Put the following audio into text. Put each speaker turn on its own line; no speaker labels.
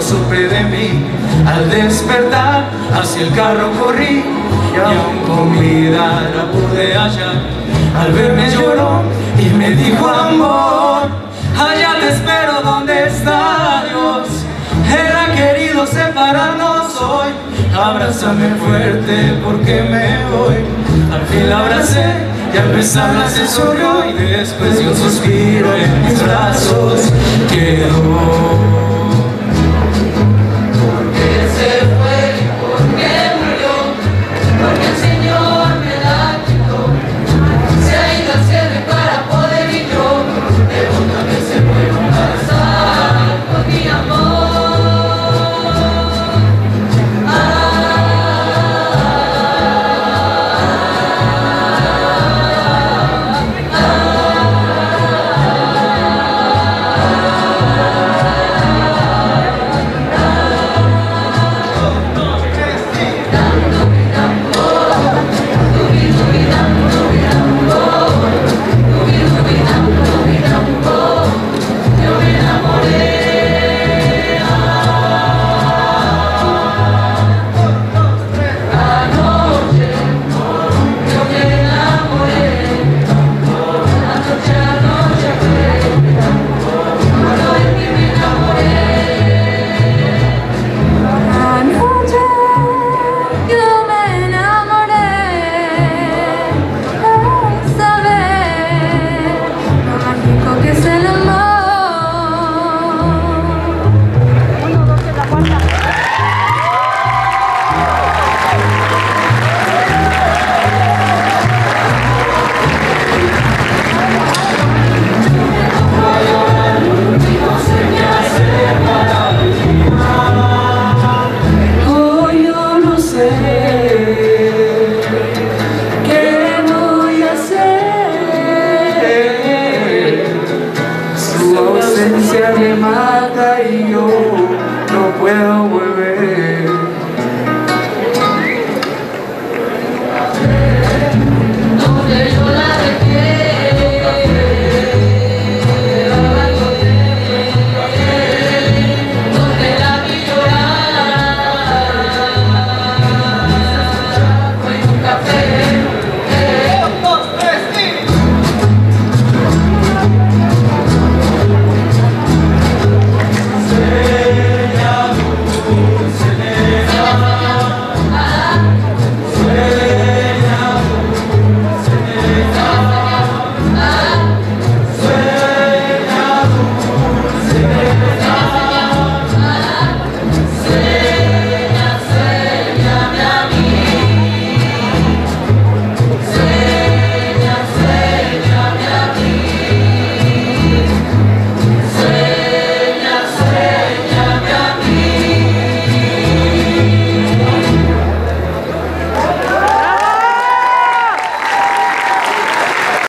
no supe de mí. Al despertar, hacia el carro corrí. Y aún con vida la pude hallar. Al verme lloró y me dijo amor. Allá te espero donde está Dios. Era querido separarnos hoy. Abrázame fuerte porque me voy. Al fin la abracé y al besarla se sonrió y después de un suspiro en mis brazos. ausencia me mata